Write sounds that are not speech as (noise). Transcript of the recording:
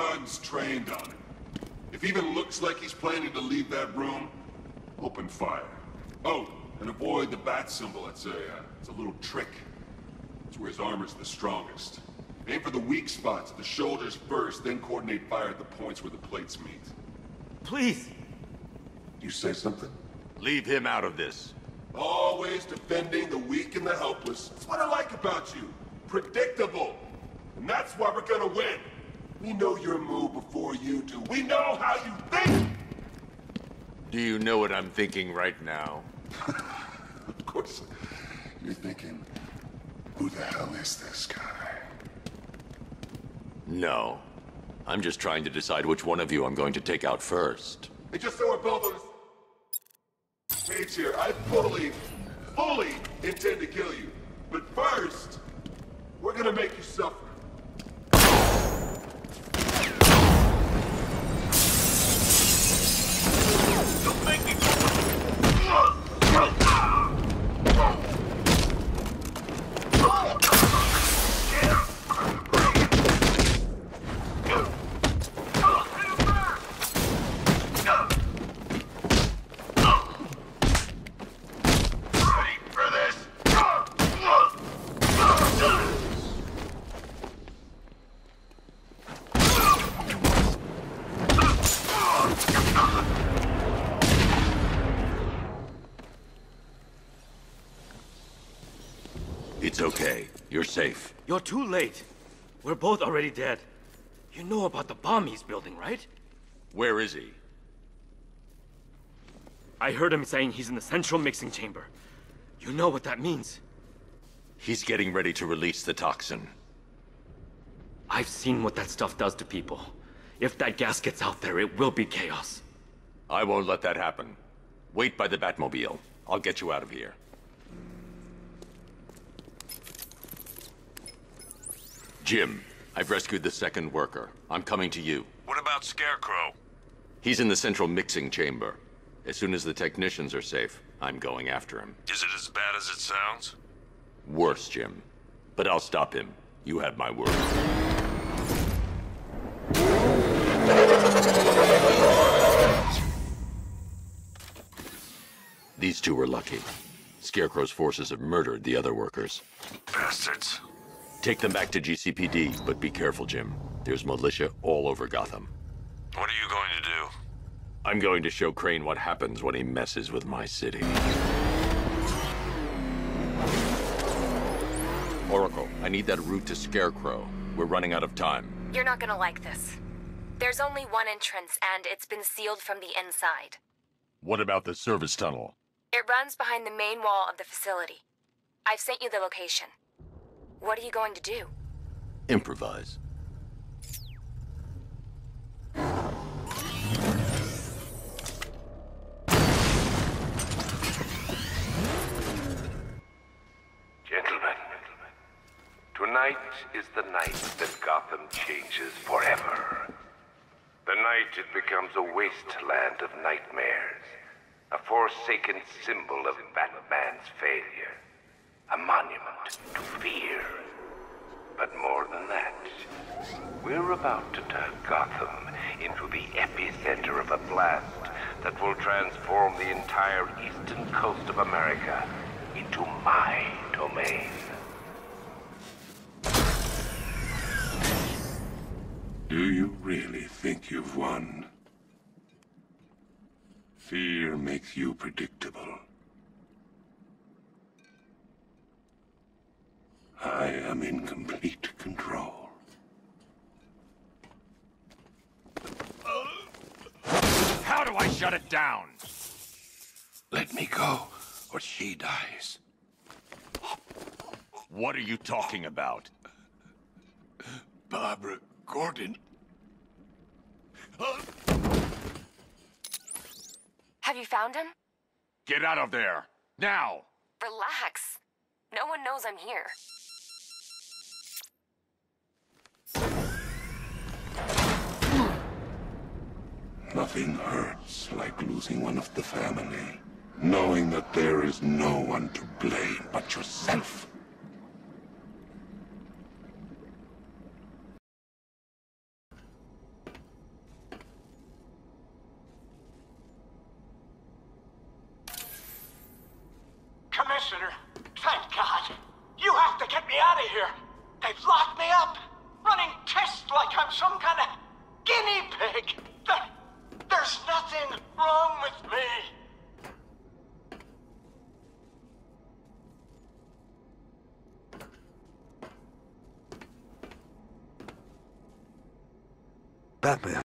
guns trained on him. If even looks like he's planning to leave that room, open fire. Oh, and avoid the bat symbol. It's a, uh, it's a little trick. It's where his armor's the strongest. Aim for the weak spots, the shoulders first, then coordinate fire at the points where the plates meet. Please! You say something? Leave him out of this. Always defending the weak and the helpless. That's what I like about you. Predictable. And that's why we're gonna win. We know your move before you do. We know how you think! Do you know what I'm thinking right now? (laughs) Of course, you're thinking, who the hell is this guy? No. I'm just trying to decide which one of you I'm going to take out first. Hey, just so we're both on the page here, I fully, fully intend to kill you. But first, we're gonna make you suffer. Ready for this? It's okay. You're safe. You're too late. We're both already dead. You know about the bomb he's building, right? Where is he? I heard him saying he's in the central mixing chamber. You know what that means. He's getting ready to release the toxin. I've seen what that stuff does to people. If that gas gets out there, it will be chaos. I won't let that happen. Wait by the Batmobile. I'll get you out of here. Jim, I've rescued the second worker. I'm coming to you. What about Scarecrow? He's in the central mixing chamber. As soon as the technicians are safe, I'm going after him. Is it as bad as it sounds? Worse, Jim. But I'll stop him. You have my word. These two were lucky. Scarecrow's forces have murdered the other workers. Bastards. Take them back to GCPD, but be careful, Jim. There's militia all over Gotham. What are you going to do? I'm going to show Crane what happens when he messes with my city. Oracle, I need that route to Scarecrow. We're running out of time. You're not gonna like this. There's only one entrance, and it's been sealed from the inside. What about the service tunnel? It runs behind the main wall of the facility. I've sent you the location. What are you going to do? Improvise. Gentlemen, tonight is the night that Gotham changes forever. The night it becomes a wasteland of nightmares, a forsaken symbol of Batman's failure, a monument to fear. But more than that, we're about to turn Gotham into the epicenter of a blast that will transform the entire eastern coast of America into my domain. Do you really think you've won? Fear makes you predictable. Am in complete control. How do I shut it down? Let me go, or she dies. What are you talking about? Barbara Gordon. Have you found him? Get out of there! Now! Relax. No one knows I'm here. Nothing hurts like losing one of the family. Knowing that there is no one to blame but yourself. Commissioner, thank God. You have to get me out of here. They've locked me up, running tests like I'm some kind of guinea pig. There, there's nothing wrong with me. Batman.